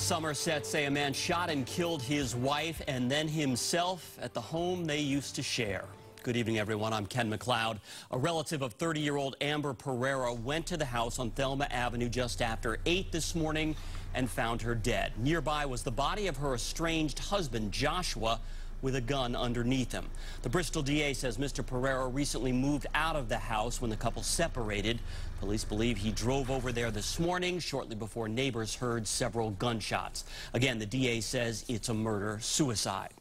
Somerset say a man shot and killed his wife and then himself at the home they used to share. Good evening, everyone. I'm Ken MacLeod. A relative of 30-year-old Amber Pereira went to the house on Thelma Avenue just after 8 this morning and found her dead. Nearby was the body of her estranged husband, Joshua, with a gun underneath him. The Bristol DA says Mr. Pereira recently moved out of the house when the couple separated. Police believe he drove over there this morning shortly before neighbors heard several gunshots. Again, the DA says it's a murder-suicide.